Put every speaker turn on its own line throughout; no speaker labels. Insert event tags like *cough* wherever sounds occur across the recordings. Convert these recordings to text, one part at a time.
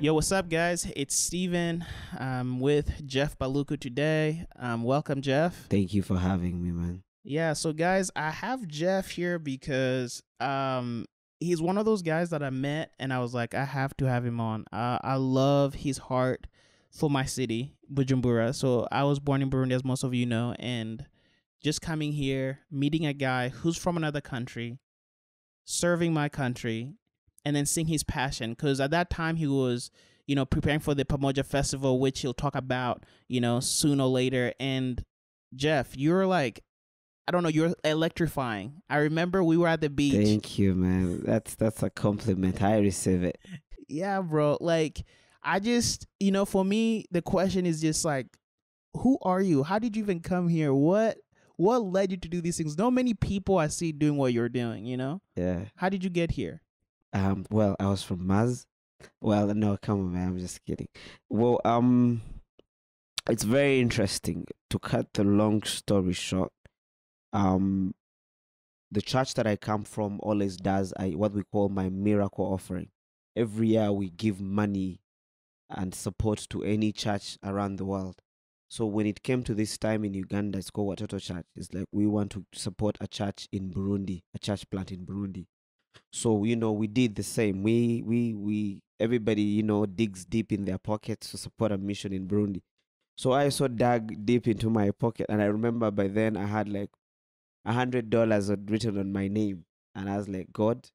Yo, what's up, guys? It's Steven um, with Jeff Baluku today. Um, welcome, Jeff.
Thank you for having me, man.
Yeah, so guys, I have Jeff here because um, he's one of those guys that I met and I was like, I have to have him on. Uh, I love his heart for my city, Bujumbura. So I was born in Burundi, as most of you know, and just coming here, meeting a guy who's from another country, serving my country, and then seeing his passion. Because at that time, he was, you know, preparing for the Pamoja Festival, which he'll talk about, you know, soon or later. And Jeff, you're like, I don't know, you're electrifying. I remember we were at the beach.
Thank you, man. That's that's a compliment. I receive it.
Yeah, bro. Like, I just, you know, for me, the question is just like, who are you? How did you even come here? What what led you to do these things? Not many people I see doing what you're doing, you know?
Yeah.
How did you get here?
Um. Well, I was from Maz. Well, no, come on, man. I'm just kidding. Well, um, it's very interesting. To cut the long story short, um, the church that I come from always does I, what we call my miracle offering. Every year we give money and support to any church around the world. So when it came to this time in Uganda, it's called Watoto Church. It's like we want to support a church in Burundi, a church plant in Burundi. So you know we did the same. We we we everybody you know digs deep in their pockets to support a mission in Burundi. So I also dug deep into my pocket, and I remember by then I had like a hundred dollars written on my name, and I was like, God,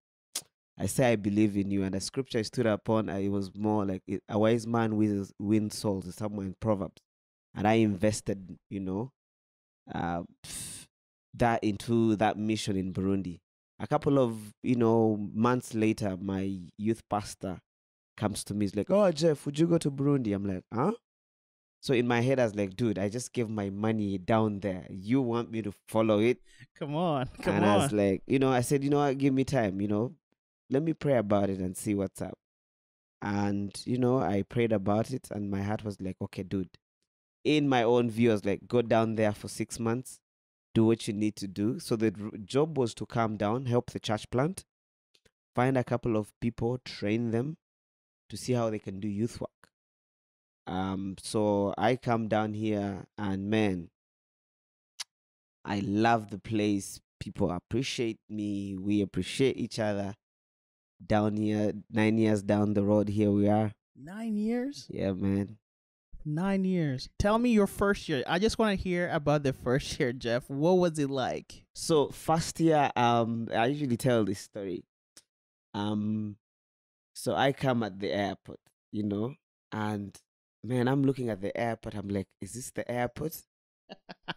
I say I believe in you. And the scripture I stood upon, I, it was more like a wise man wins wins souls, somewhere in Proverbs, and I invested, you know, uh, that into that mission in Burundi. A couple of you know months later, my youth pastor comes to me. He's like, "Oh, Jeff, would you go to Burundi?" I'm like, "Huh?" So in my head, I was like, "Dude, I just gave my money down there. You want me to follow it?"
Come on, *laughs* come
and
on.
I was like, you know, I said, you know what, give me time, you know, let me pray about it and see what's up. And, you know, I prayed about it and my heart was like, okay, dude. In my own view, I was like, go down there for six months, do what you need to do. So the job was to come down, help the church plant, find a couple of people, train them to see how they can do youth work. Um, so I come down here and man, I love the place. People appreciate me. We appreciate each other. Down here, nine years down the road, here we are.
Nine years?
Yeah, man.
Nine years. Tell me your first year. I just want to hear about the first *laughs* year, Jeff. What was it like?
So first year, um, I usually tell this story. Um, so I come at the airport, you know, and man, I'm looking at the airport. I'm like, is this the airport?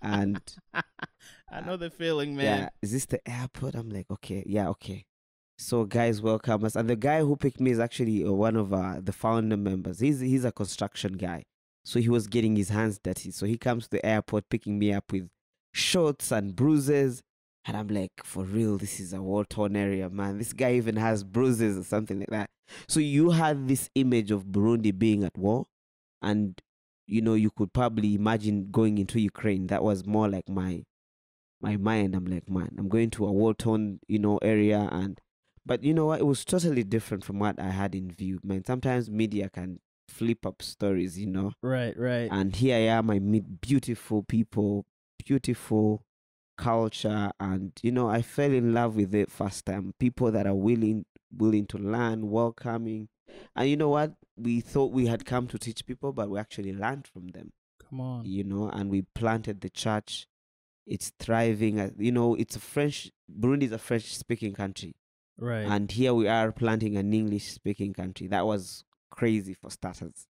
And *laughs*
I know the feeling, man.
Yeah, is this the airport? I'm like, okay, yeah, okay. So guys, welcome us. And the guy who picked me is actually uh, one of uh, the founder members. He's he's a construction guy, so he was getting his hands dirty. So he comes to the airport picking me up with shorts and bruises, and I'm like, for real, this is a war torn area, man. This guy even has bruises or something like that. So you had this image of Burundi being at war, and you know you could probably imagine going into Ukraine. That was more like my my mind. I'm like, man, I'm going to a war torn, you know, area and but you know what? It was totally different from what I had in view, man. Sometimes media can flip up stories, you know.
Right, right.
And here I am, I meet beautiful people, beautiful culture, and you know, I fell in love with it first time. People that are willing willing to learn, welcoming. And you know what? We thought we had come to teach people, but we actually learned from them.
Come on.
You know, and we planted the church. It's thriving. uh, You know, it's a French Burundi is a French speaking country.
Right.
And here we are planting an English speaking country. That was crazy for starters.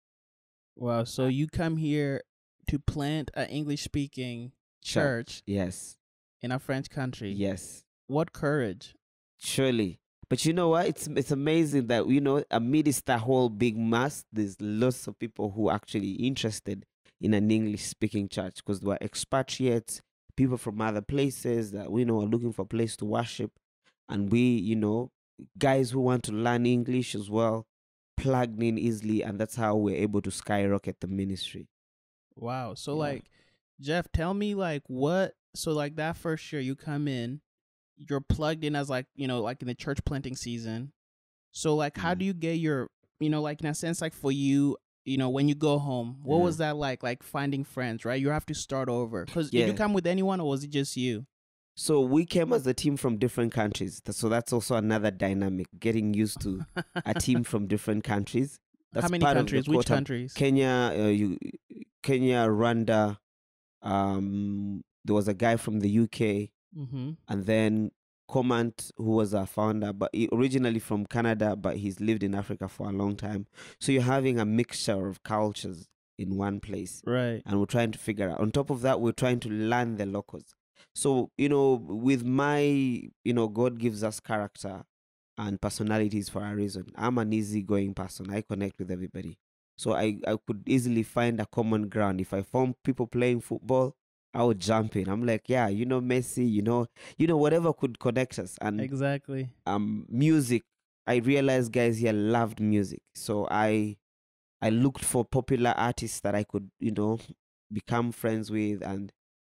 wow. So you come here to plant an English speaking church
Yes.
in a French country.
Yes.
What courage.
Surely. But you know what? It's it's amazing that you know amidst that whole big mass, there's lots of people who are actually interested in an English speaking church because they were expatriates, people from other places that we know are looking for a place to worship, and we, you know, guys who want to learn English as well, plugged in easily, and that's how we're able to skyrocket the ministry.
Wow. So
Yeah.
like Jeff, tell me like what so like that first year you come in, you're plugged in as like, you know, like in the church planting season. So like how do mm-hmm. you get your you know, like in a sense, like for you, you know, when you go home, what
Yeah.
was mm-hmm. that like? Like finding friends, right? You have to start over. Because did you come with anyone, or was it just you?
So we came as a team from different countries. So that's also another dynamic. Getting used to a team *laughs* from different countries. That's
How many
part of the
countries? Which countries?
Kenya, uh, you, Kenya, Rwanda. Um, there was a guy from the UK,
mm-hmm.
and then Comant, who was our founder, but originally from Canada, but he's lived in Africa for a long time. So you're having a mixture of cultures in one place
Right.
and we're trying to figure out. On top of that, we're trying to learn the locals. So you know, with my, you know, God gives us character and personalities for a reason. I'm an easygoing person. I connect with everybody. So I, I could easily find a common ground. If I found people playing football, I would jump in. I'm like, yeah, you know, Messi, you know, you know, whatever could connect us. And
Exactly.
um music i realized guys here loved music so i i looked for popular artists that i could you know become friends with and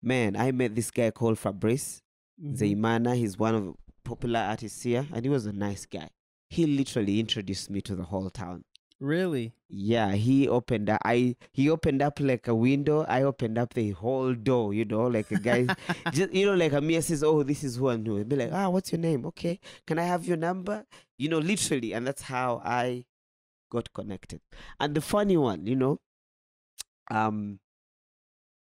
man i met this guy called fabrice
Mhm.
zeimana. He's one of the popular artists here and he was a nice guy. He literally introduced me to the whole town.
Really?
yeah he opened up i he opened up like a window. I opened up the whole door you know like a guy *laughs* *laughs* just you know like Amir says oh this is who i knew be like ah what's your name? Okay can i have your number? You know literally and that's how i got connected. And the funny one you know um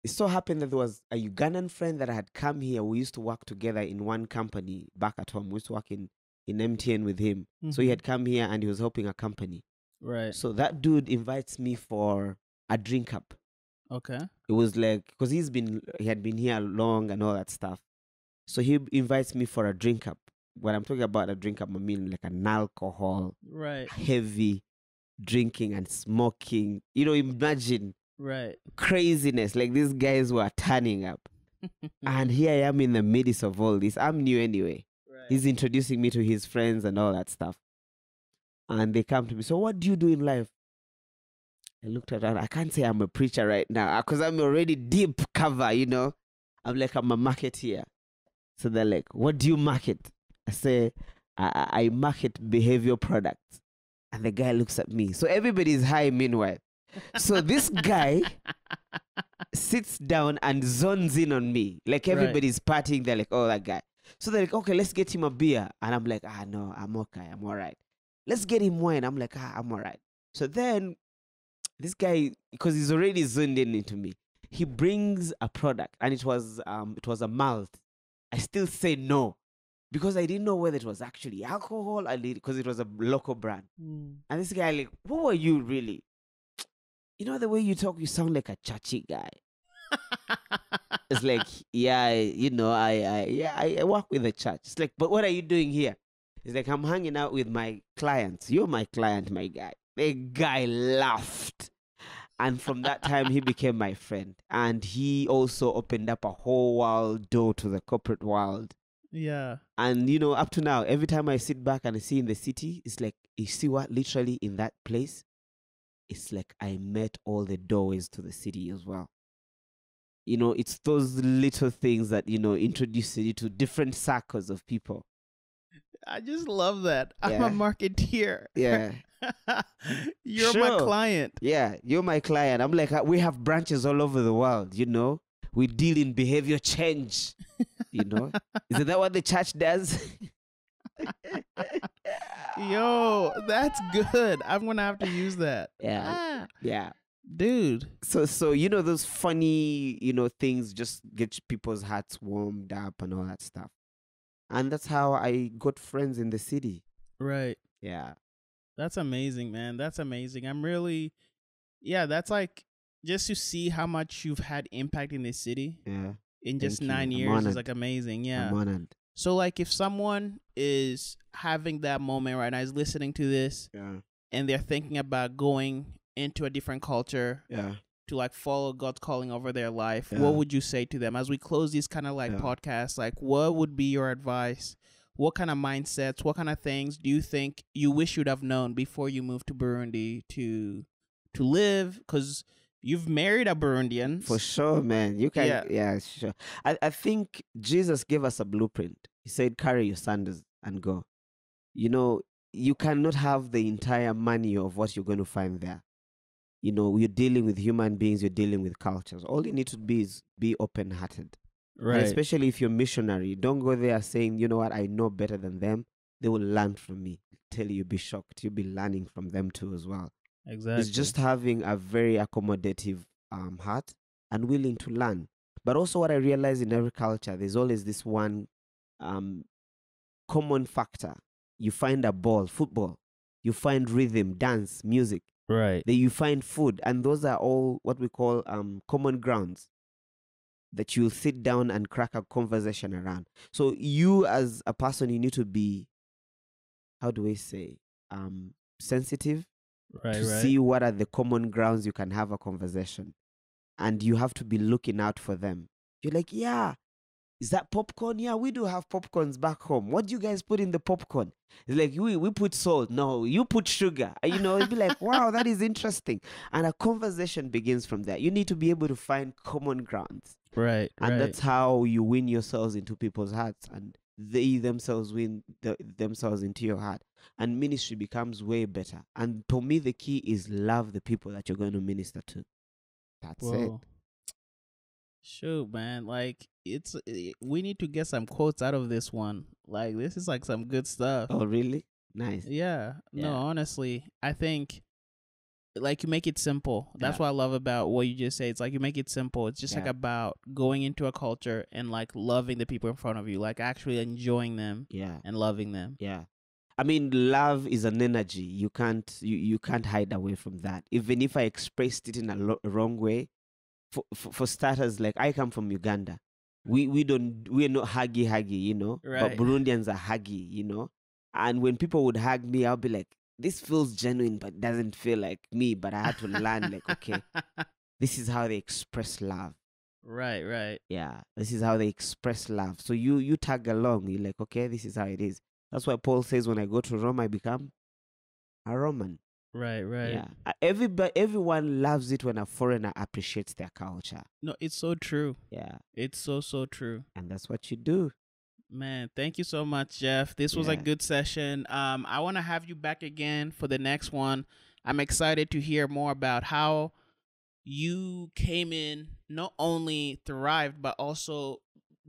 it so happened that there was a ugandan friend that had come here we used to work together in one company back at home we used to work in in mtn with him so he
Mhm.
had come here and he was helping a company
Right.
so that dude invites me for a drink up.
Okay.
It was like because he's been he had been here long and all that stuff. So he invites me for a drink up. When I'm talking about a drink up, I mean like an alcohol,
Right.
heavy drinking and smoking. You know, imagine
Right.
craziness. Like these guys were turning up. *laughs* And here I am in the midst of all this. I'm new anyway.
right.
He's introducing me to his friends and all that stuff. And they come to me, so what do you do in life? I looked around. I can't say I'm a preacher right now because I'm already deep cover, you know. I'm like, I'm a marketeer. So they're like, what do you market? I say, I, I I market behavior products. And the guy looks at me. So everybody's high meanwhile. So this guy sits down and zones in on me. Like
Right.
everybody's partying. They're like, oh, that guy. So they're like, okay, let's get him a beer. And I'm like, ah, no, I'm okay. I'm all right. Let's get him wine. I'm like, ah, I'm all right. So then this guy, because he's already zoned in into me, he brings a product and it was um it was a malt. I still say no because I didn't know whether it was actually alcohol or because it was a local brand.
Mm.
And this guy like, who are you really? You know the way you talk, you sound like a churchy guy. *laughs* It's like, yeah, you know, I, I, yeah, I, I work with the church. It's like, but what are you doing here? It's like I'm hanging out with my clients. You're my client, my guy. The guy laughed, and from that time he *laughs* became my friend. And he also opened up a whole world door to the corporate world.
yeah.
And you know, up to now, every time I sit back and I see in the city, it's like you see what literally in that place, it's like I met all the doorways to the city as well. You know, it's those little things that you know introduce you to different circles of people.
I just love that. *laughs* I'm
Yeah.
a marketeer.
Yeah, *laughs*
You're my client.
yeah, you're my client. I'm like, uh, we have branches all over the world. You know, we deal in behavior change. You know, isn't that what the church does? *laughs*
Yo, that's good. I'm gonna have to use that.
yeah,
Ah,
yeah.
dude.
so so you know those funny you know things just get people's hearts warmed up and all that stuff and that's how i got friends in the city
Right.
yeah
That's amazing, man. That's amazing. I'm really, yeah. That's like just to see how much you've had impact in this city
yeah
in just
Thank you.
nine
I'm
years is like amazing. Yeah. So like, if someone is having that moment right now, is listening to this,
yeah
and they're thinking about going into a different culture
yeah
to like follow God's calling over their life,
Yeah.
what would you say to them as we close these kind of like
Yeah.
podcasts? Like, what would be your advice? What kind of mindsets, what kind of things do you think you wish you'd have known before you moved to Burundi to to live? Because you've married a Burundian.
for sure man you can
Yeah.
yeah, sure I, I think jesus gave us a blueprint he said carry your sandals and go you know you cannot have the entire money of what you're going to find there. You know, you're dealing with human beings, you're dealing with cultures. All you need to be is be open hearted.
Right.
especially if you're missionary. Don't go there saying, you know what, I know better than them. They will learn from me. Tell you, you'll be shocked. You'll be learning from them too as well.
Exactly.
It's just having a very accommodative um, heart and willing to learn. But also, what I realize in every culture, there's always this one um, common factor. You find a ball, football. You find rhythm, dance, music.
right.
Then you find food, and those are all what we call um, common grounds that you'll sit down and crack a conversation around. So you, as a person, you need to be, how do we say, um, sensitive
Right.
to
Right.
see what are the common grounds you can have a conversation. And you have to be looking out for them. You're like, yeah, is that popcorn? Yeah, we do have popcorns back home. What do you guys put in the popcorn? It's like, we, we put salt. No, you put sugar. You know, it'd be like, wow, that is interesting. And a conversation begins from there. You need to be able to find common grounds.
right.
And
right.
that's how you win yourselves into people's hearts. And they themselves win the, themselves into your heart. And ministry becomes way better. And for me, the key is love the people that you're going to minister to. That's it.
Whoa. Shoot, man. Like it's i- we need to get some quotes out of this one. Like this is like some good stuff.
Oh, really? Nice.
Yeah. No, honestly, I think like you make it simple. That's
Yeah.
what I love about what you just say. It's like you make it simple. It's just like about going into a culture and like loving the people in front of you, like actually enjoying them
Yeah.
and loving them.
Yeah. I mean, love is an energy. You can't you, you can't hide away from that. Even if I expressed it in a lo- wrong way, for, for for starters, like I come from Uganda, we we don't we're not huggy huggy, you know.
Right.
But Burundians are huggy, you know. And when people would hug me, I'll be like, this feels genuine, but doesn't feel like me. But I had to learn, like, okay, *laughs* this is how they express love.
right, right.
Yeah, this is how they express love. So you you tag along. You're like, okay, this is how it is. That's why Paul says, when I go to Rome, I become a Roman.
Right, right.
Yeah, everybody, everyone loves it when a foreigner appreciates their culture.
No, it's so true.
Yeah,
It's so so true.
and that's what you do.
Man, thank you so much, Jeff. This was a good session. Um, I want to have you back again for the next one. I'm excited to hear more about how you came in, not only thrived, but also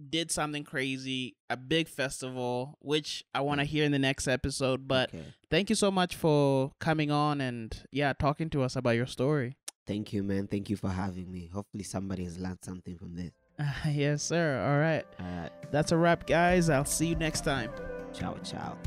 did something crazy, a big festival, which I want to mm. hear in the next episode. But
okay.
thank you so much for coming on and, yeah, talking to us about your story.
thank you, man. Thank you for having me. Hopefully, somebody has learned something from this. *laughs*
yes, sir. All right.
All right,
That's a wrap, guys. I'll see you next time.
ciao, ciao.